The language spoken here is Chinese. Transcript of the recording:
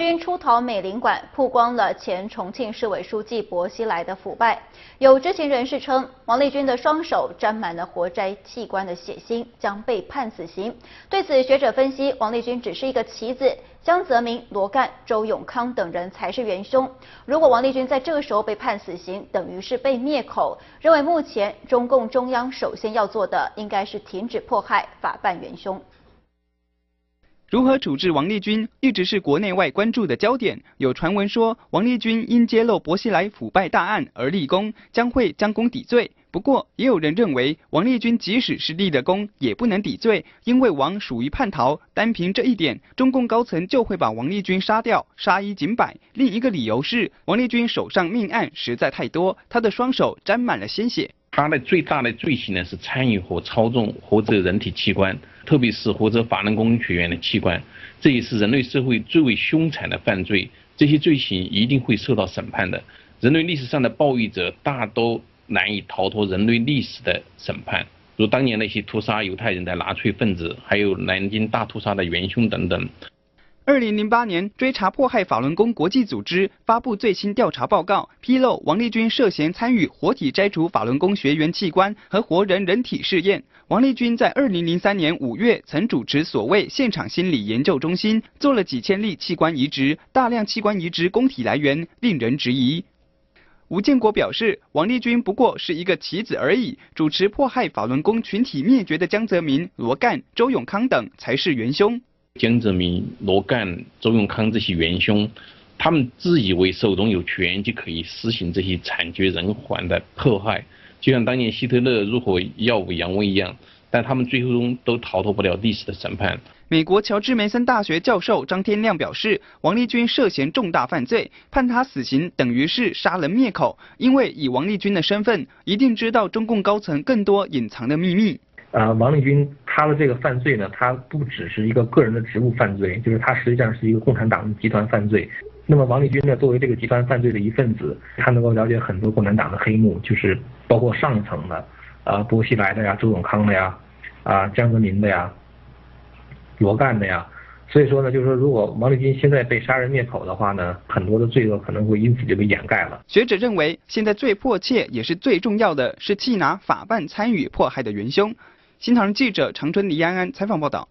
军出逃美领馆，曝光了前重庆市委书记薄熙来的腐败。有知情人士称，王立军的双手沾满了活摘器官的血腥，将被判死刑。对此，学者分析，王立军只是一个棋子，江泽民、罗干、周永康等人才是元凶。如果王立军在这个时候被判死刑，等于是被灭口。认为目前中共中央首先要做的，应该是停止迫害，法办元凶。如何处置王立军，一直是国内外关注的焦点。有传闻说，王立军因揭露薄熙来腐败大案而立功，将会将功抵罪。不过，也有人认为，王立军即使是立了功，也不能抵罪，因为王属于叛逃。单凭这一点，中共高层就会把王立军杀掉，杀一儆百。另一个理由是，王立军手上命案实在太多，他的双手沾满了鲜血。他的最大的罪行呢是参与和操纵活着人体器官，特别是活着法轮功学员的器官，这也是人类社会最为凶残的犯罪。这些罪行一定会受到审判的。人类历史上的暴力者大都难以逃脱人类历史的审判，如当年那些屠杀犹太人的纳粹分子，还有南京大屠杀的元凶等等。二零零八年，追查迫害法轮功国际组织发布最新调查报告，披露王立军涉嫌参与活体摘除法轮功学员器官和活人人体试验。王立军在二零零三年五月曾主持所谓现场心理研究中心，做了几千例器官移植，大量器官移植供体来源令人质疑。吴建国表示，王立军不过是一个棋子而已，主持迫害法轮功群体灭绝的江泽民、罗干、周永康等才是元凶。江泽民、罗干、周永康这些元凶，他们自以为手中有权就可以施行这些惨绝人寰的迫害，就像当年希特勒如何耀武扬威一样，但他们最终都逃脱不了历史的审判。美国乔治梅森大学教授张天亮表示，王立军涉嫌重大犯罪，判他死刑等于是杀人灭口，因为以王立军的身份，一定知道中共高层更多隐藏的秘密。啊，王立军他的这个犯罪呢，他不只是一个个人的职务犯罪，就是他实际上是一个共产党的集团犯罪。那么王立军呢，作为这个集团犯罪的一份子，他能够了解很多共产党的黑幕，就是包括上层的，啊，薄熙来的呀，周永康的呀，啊，江泽民的呀，罗干的呀。所以说呢，就是说，如果王立军现在被杀人灭口的话呢，很多的罪恶可能会因此就被掩盖了。学者认为，现在最迫切也是最重要的是缉拿法办参与迫害的元凶。新唐人记者长春李安安采访报道。